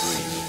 dream.